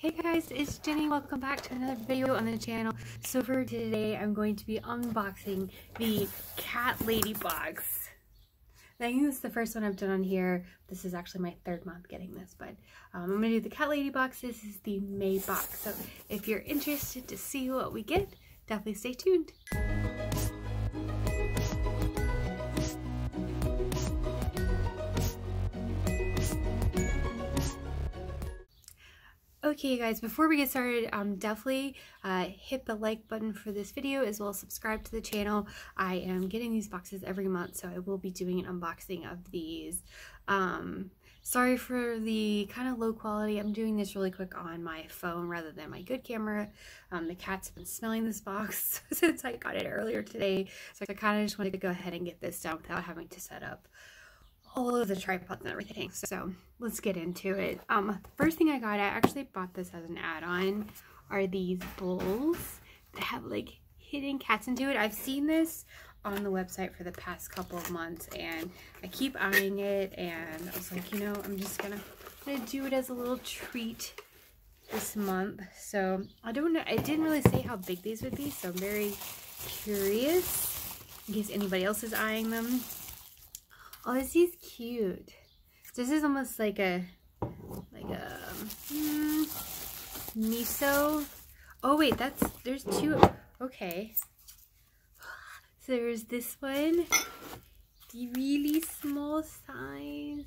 Hey guys, it's Jenny. Welcome back to another video on the channel. So for today, I'm going to be unboxing the Cat Lady box. I think this is the first one I've done on here. This is actually my third month getting this, but um, I'm going to do the Cat Lady box. This is the May box. So if you're interested to see what we get, definitely stay tuned. Okay guys, before we get started, um, definitely uh, hit the like button for this video as well as subscribe to the channel. I am getting these boxes every month, so I will be doing an unboxing of these. Um, sorry for the kind of low quality. I'm doing this really quick on my phone rather than my good camera. Um, the cat's been smelling this box since I got it earlier today, so I kind of just wanted to go ahead and get this done without having to set up all of the tripods and everything. So let's get into it. Um, first thing I got, I actually bought this as an add-on, are these bowls that have like hidden cats into it. I've seen this on the website for the past couple of months and I keep eyeing it and I was like, you know, I'm just gonna, gonna do it as a little treat this month. So I don't know, I didn't really say how big these would be, so I'm very curious in case anybody else is eyeing them. Oh, this is cute. This is almost like a, like a, mm, miso. Oh wait, that's, there's two, okay. So there's this one, the really small size.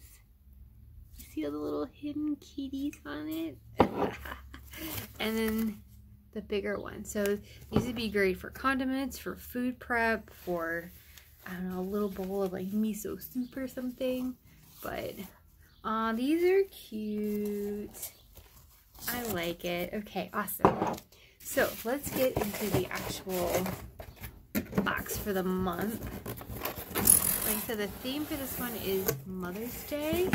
You see all the little hidden kitties on it? and then the bigger one. So these would be great for condiments, for food prep, for I don't know, a little bowl of like miso soup or something. But uh, these are cute. I like it. Okay, awesome. So let's get into the actual box for the month. Like I said, the theme for this one is Mother's Day.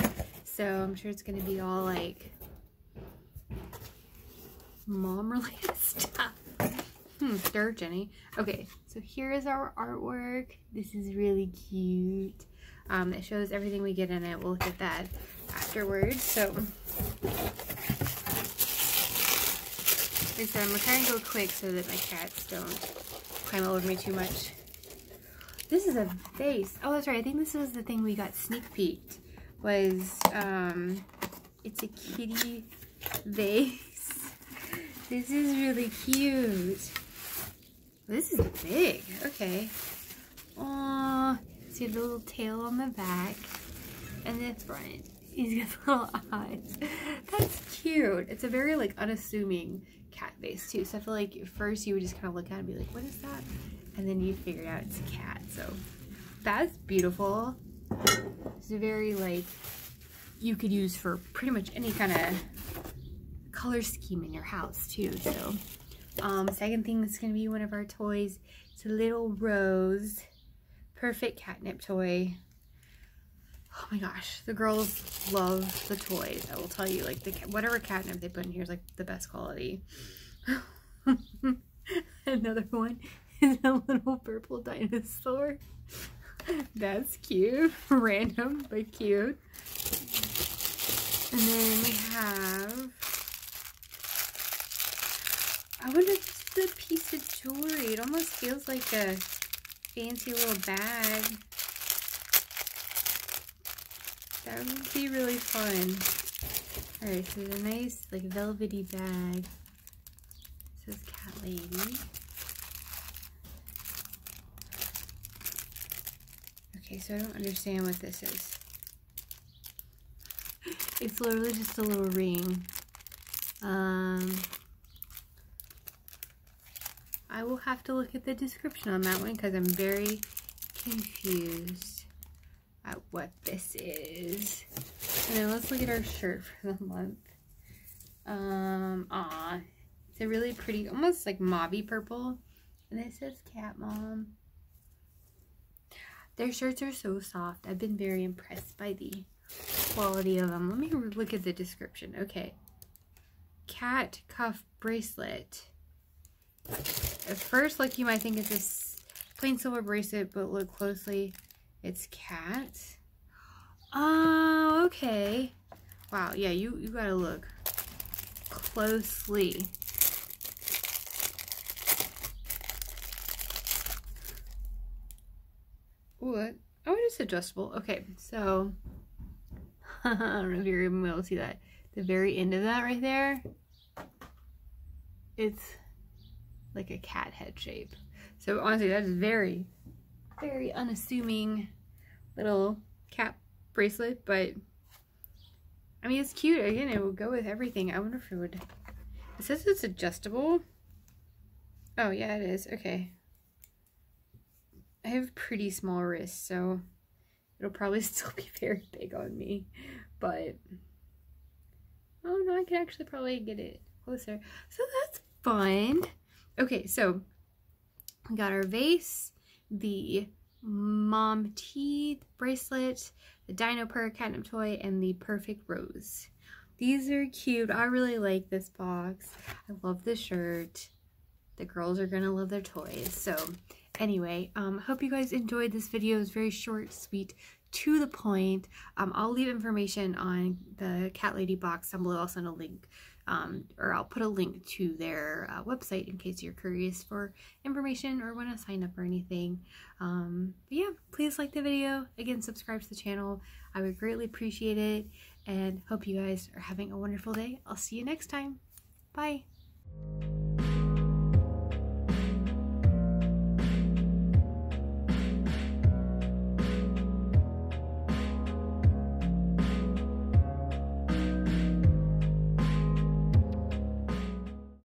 So I'm sure it's going to be all like mom related stuff. Hmm, stir, Jenny. Okay, so here is our artwork. This is really cute. Um, it shows everything we get in it. We'll look at that afterwards. So, like I'm gonna try and go quick so that my cats don't climb over me too much. This is a vase. Oh, that's right. I think this was the thing we got sneak peeked. Was, um, it's a kitty vase. This is really cute. This is big. Okay. Oh, see the little tail on the back and the front. He's got little eyes. That's cute. It's a very like unassuming cat face too. So I feel like at first you would just kind of look at it and be like, what is that? And then you figure out it's a cat. So that's beautiful. It's a very like, you could use for pretty much any kind of color scheme in your house too. So um, second thing that's going to be one of our toys. It's a little rose. Perfect catnip toy. Oh my gosh, the girls love the toys. I will tell you, like the whatever catnip they put in here is like the best quality. Another one is a little purple dinosaur. That's cute. Random, but cute. And then we have I wonder if it's a piece of jewelry. It almost feels like a fancy little bag. That would be really fun. Alright, so there's a nice like velvety bag. This says Cat Lady. Okay, so I don't understand what this is. It's literally just a little ring. Um, I will have to look at the description on that one because I'm very confused at what this is. And then let's look at our shirt for the month. Um, ah, it's a really pretty, almost like mauvey purple. And it says Cat Mom. Their shirts are so soft. I've been very impressed by the quality of them. Let me look at the description. Okay. Cat cuff bracelet. At first, like you might think it's this plain silver bracelet, but look closely, it's cat. Oh, okay. Wow, yeah, you, you gotta look closely. What? Oh, it is adjustable. Okay, so I don't know if you're even able to see that. The very end of that right there, it's like a cat head shape. So honestly, that is very, very unassuming little cat bracelet, but I mean, it's cute. Again, it will go with everything. I wonder if it would, it says it's adjustable. Oh yeah, it is. Okay. I have pretty small wrists, so it'll probably still be very big on me, but oh no, I can actually probably get it closer. So that's fun. Okay, so we got our vase, the mom teeth bracelet, the Dino Purr catnip toy, and the perfect rose. These are cute. I really like this box. I love the shirt. The girls are gonna love their toys. So anyway, um, hope you guys enjoyed this video. It's very short, sweet, to the point. Um, I'll leave information on the Cat Lady box down below. I'll send a link um, or I'll put a link to their uh, website in case you're curious for information or want to sign up or anything. Um, but yeah, please like the video. Again, subscribe to the channel. I would greatly appreciate it and hope you guys are having a wonderful day. I'll see you next time. Bye.